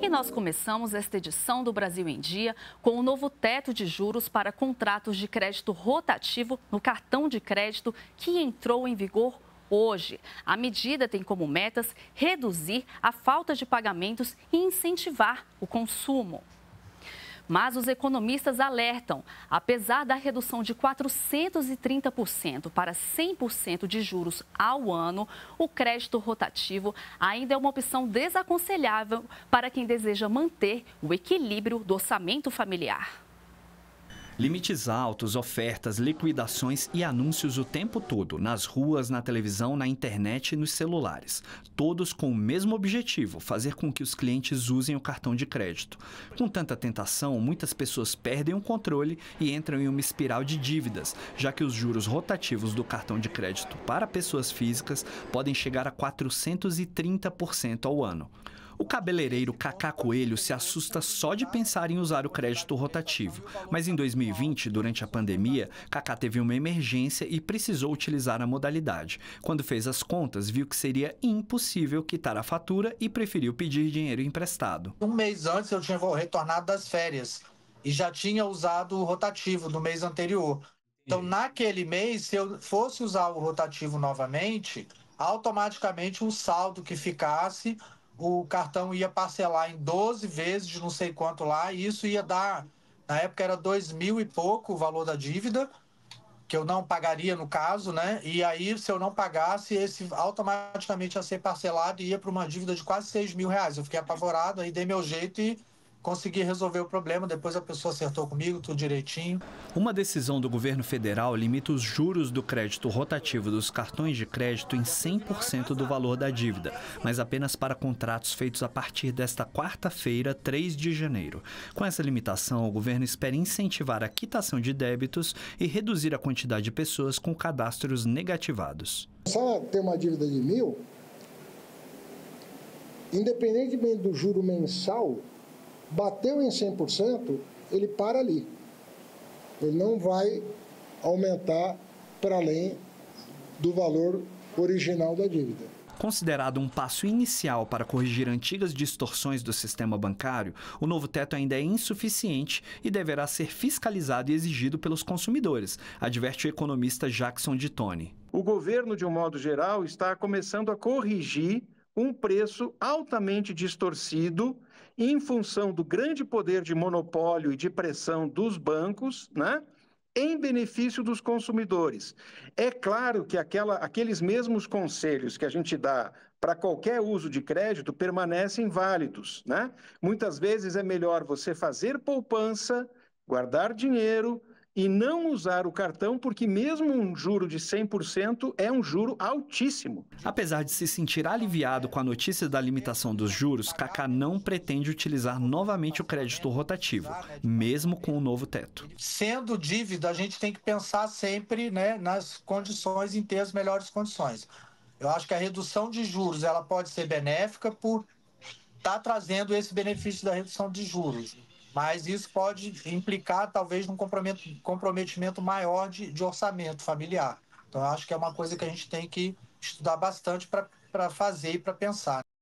E nós começamos esta edição do Brasil em Dia com o um novo teto de juros para contratos de crédito rotativo no cartão de crédito que entrou em vigor hoje. A medida tem como metas reduzir a falta de pagamentos e incentivar o consumo. Mas os economistas alertam: apesar da redução de 430% para 100% de juros ao ano, o crédito rotativo ainda é uma opção desaconselhável para quem deseja manter o equilíbrio do orçamento familiar. Limites altos, ofertas, liquidações e anúncios o tempo todo, nas ruas, na televisão, na internet e nos celulares. Todos com o mesmo objetivo, fazer com que os clientes usem o cartão de crédito. Com tanta tentação, muitas pessoas perdem o controle e entram em uma espiral de dívidas, já que os juros rotativos do cartão de crédito para pessoas físicas podem chegar a 430% ao ano. O cabeleireiro Cacá Coelho se assusta só de pensar em usar o crédito rotativo. Mas em 2020, durante a pandemia, Cacá teve uma emergência e precisou utilizar a modalidade. Quando fez as contas, viu que seria impossível quitar a fatura e preferiu pedir dinheiro emprestado. Um mês antes eu tinha retornado das férias e já tinha usado o rotativo no mês anterior. Então, naquele mês, se eu fosse usar o rotativo novamente, automaticamente o saldo que ficasse o cartão ia parcelar em 12 vezes de não sei quanto lá, e isso ia dar, na época era dois mil e pouco o valor da dívida, que eu não pagaria no caso, né? E aí, se eu não pagasse, esse automaticamente ia ser parcelado e ia para uma dívida de quase 6 mil reais. Eu fiquei apavorado, aí dei meu jeito e consegui resolver o problema. Depois a pessoa acertou comigo, tudo direitinho. Uma decisão do governo federal limita os juros do crédito rotativo dos cartões de crédito em 100% do valor da dívida, mas apenas para contratos feitos a partir desta quarta-feira, 3 de janeiro. Com essa limitação, o governo espera incentivar a quitação de débitos e reduzir a quantidade de pessoas com cadastros negativados. Só ter uma dívida de mil, independentemente do juro mensal, Bateu em 100%, ele para ali. Ele não vai aumentar para além do valor original da dívida. Considerado um passo inicial para corrigir antigas distorções do sistema bancário, o novo teto ainda é insuficiente e deverá ser fiscalizado e exigido pelos consumidores, adverte o economista Jackson de Tone. O governo, de um modo geral, está começando a corrigir um preço altamente distorcido em função do grande poder de monopólio e de pressão dos bancos, né? em benefício dos consumidores. É claro que aquela, aqueles mesmos conselhos que a gente dá para qualquer uso de crédito permanecem válidos. Né? Muitas vezes é melhor você fazer poupança, guardar dinheiro, e não usar o cartão, porque mesmo um juro de 100% é um juro altíssimo. Apesar de se sentir aliviado com a notícia da limitação dos juros, Kaká não pretende utilizar novamente o crédito rotativo, mesmo com o novo teto. Sendo dívida, a gente tem que pensar sempre né, nas condições, em ter as melhores condições. Eu acho que a redução de juros ela pode ser benéfica por estar tá trazendo esse benefício da redução de juros mas isso pode implicar talvez num comprometimento maior de, de orçamento familiar. Então, acho que é uma coisa que a gente tem que estudar bastante para fazer e para pensar.